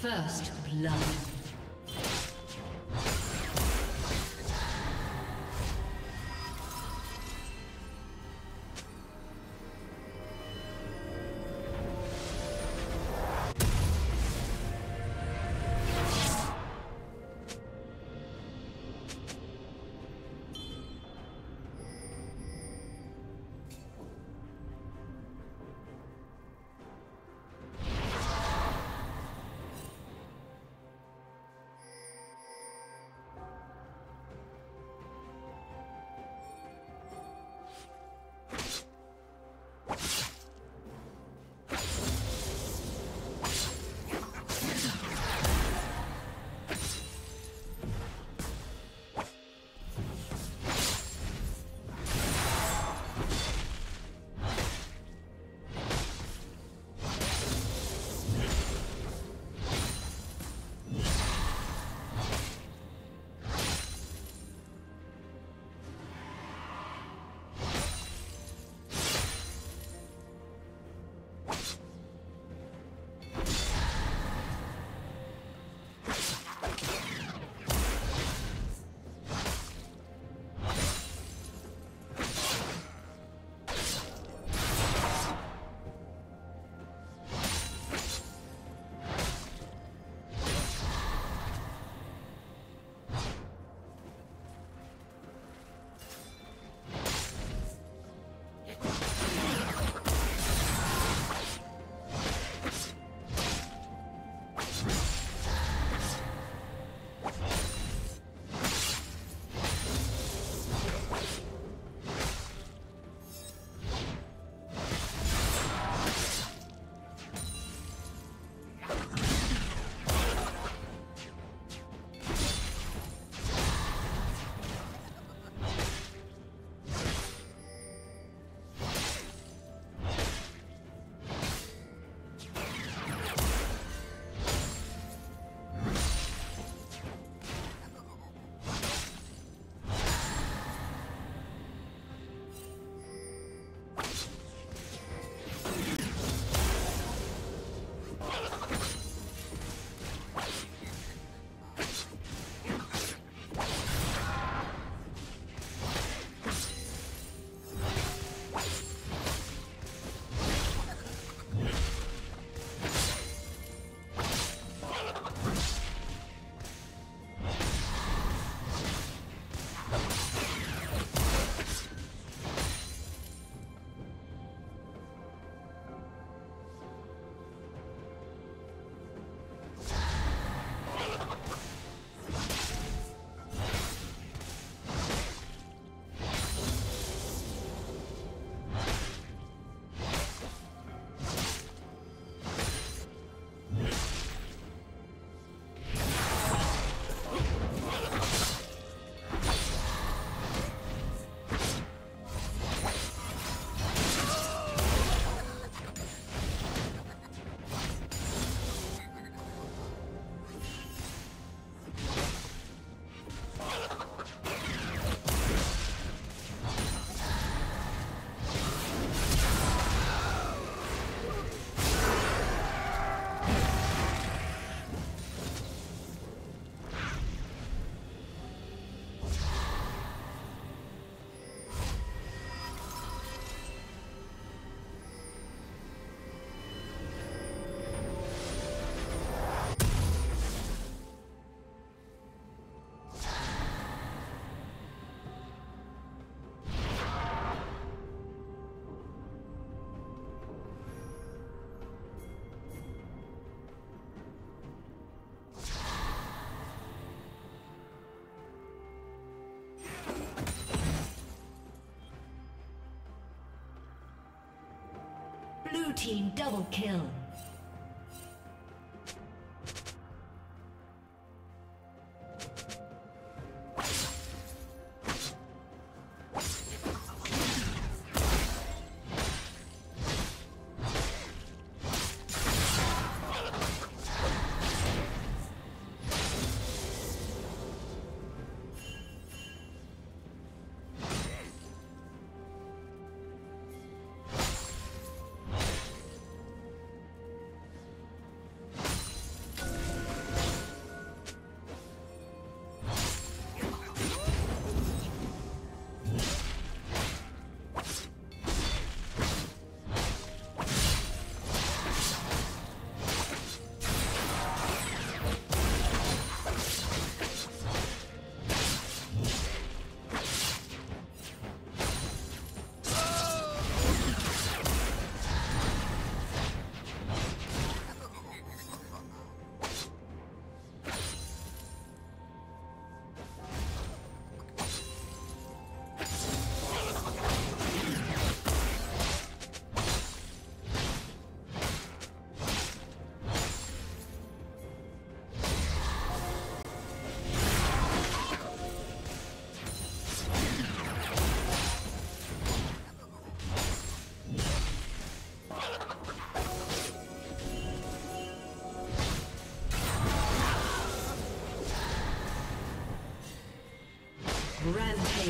First blood. Team double kill.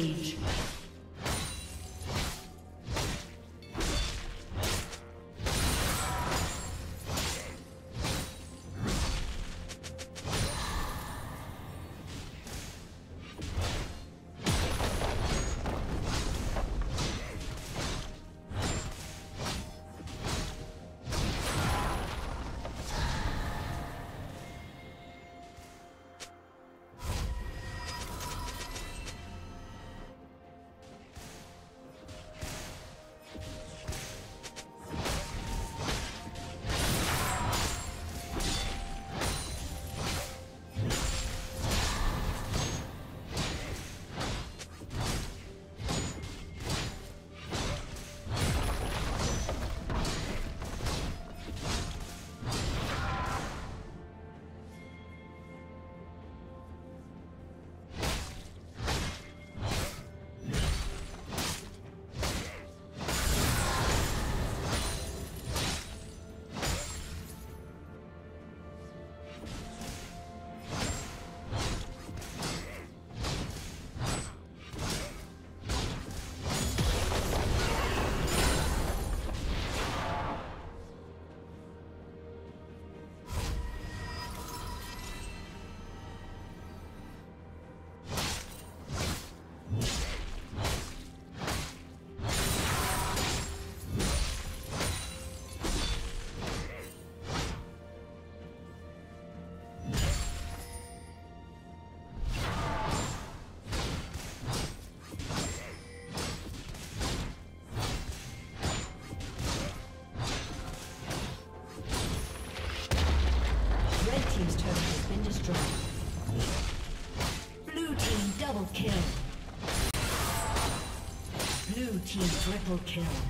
Rampage. Team triple kill.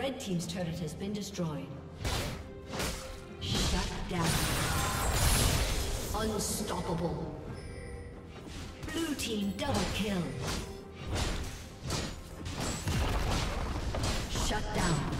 Red Team's turret has been destroyed. Shut down. Unstoppable. Blue team double kill. Shut down.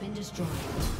Been destroyed.